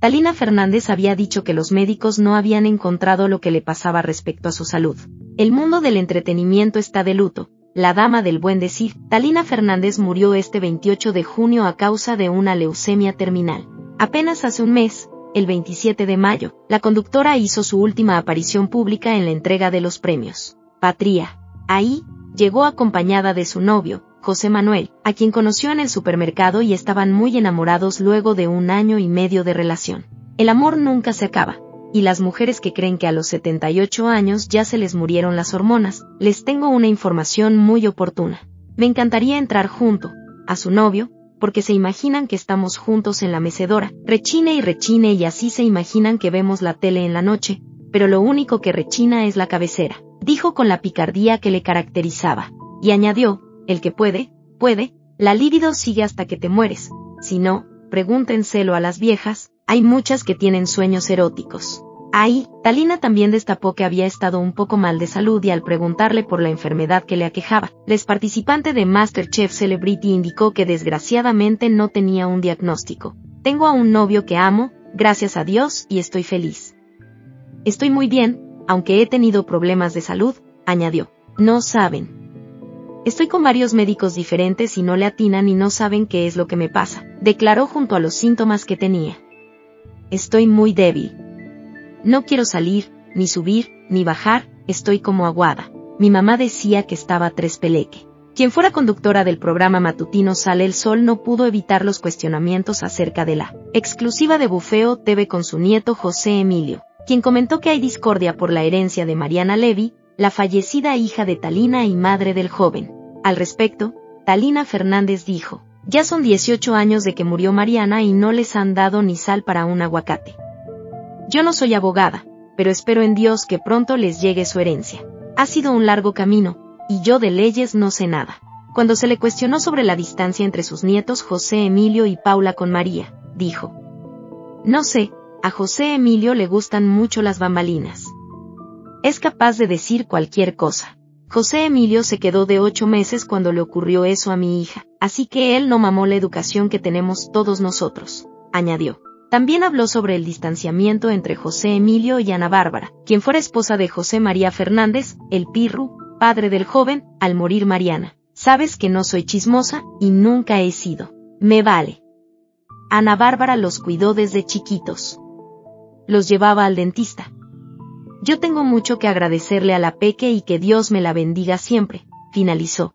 Talina Fernández había dicho que los médicos no habían encontrado lo que le pasaba respecto a su salud. El mundo del entretenimiento está de luto. La dama del buen decir, Talina Fernández murió este 28 de junio a causa de una leucemia terminal. Apenas hace un mes, el 27 de mayo, la conductora hizo su última aparición pública en la entrega de los premios. Patria. Ahí, llegó acompañada de su novio, José Manuel, a quien conoció en el supermercado y estaban muy enamorados luego de un año y medio de relación. El amor nunca se acaba, y las mujeres que creen que a los 78 años ya se les murieron las hormonas, les tengo una información muy oportuna. Me encantaría entrar junto, a su novio, porque se imaginan que estamos juntos en la mecedora, rechine y rechine y así se imaginan que vemos la tele en la noche, pero lo único que rechina es la cabecera, dijo con la picardía que le caracterizaba, y añadió, el que puede, puede, la libido sigue hasta que te mueres. Si no, pregúntenselo a las viejas, hay muchas que tienen sueños eróticos. Ahí, Talina también destapó que había estado un poco mal de salud y al preguntarle por la enfermedad que le aquejaba, les participante de Masterchef Celebrity indicó que desgraciadamente no tenía un diagnóstico. Tengo a un novio que amo, gracias a Dios, y estoy feliz. Estoy muy bien, aunque he tenido problemas de salud, añadió. No saben. Estoy con varios médicos diferentes y no le atinan y no saben qué es lo que me pasa, declaró junto a los síntomas que tenía. Estoy muy débil. No quiero salir, ni subir, ni bajar, estoy como aguada. Mi mamá decía que estaba tres peleque. Quien fuera conductora del programa matutino Sale el Sol no pudo evitar los cuestionamientos acerca de la exclusiva de Bufeo TV con su nieto José Emilio, quien comentó que hay discordia por la herencia de Mariana Levy, la fallecida hija de Talina y madre del joven. Al respecto, Talina Fernández dijo, ya son 18 años de que murió Mariana y no les han dado ni sal para un aguacate. Yo no soy abogada, pero espero en Dios que pronto les llegue su herencia. Ha sido un largo camino, y yo de leyes no sé nada. Cuando se le cuestionó sobre la distancia entre sus nietos José Emilio y Paula con María, dijo, No sé, a José Emilio le gustan mucho las bambalinas. Es capaz de decir cualquier cosa. José Emilio se quedó de ocho meses cuando le ocurrió eso a mi hija, así que él no mamó la educación que tenemos todos nosotros, añadió. También habló sobre el distanciamiento entre José Emilio y Ana Bárbara, quien fuera esposa de José María Fernández, el Pirru, padre del joven, al morir Mariana. Sabes que no soy chismosa, y nunca he sido. Me vale. Ana Bárbara los cuidó desde chiquitos. Los llevaba al dentista, yo tengo mucho que agradecerle a la Peque y que Dios me la bendiga siempre, finalizó.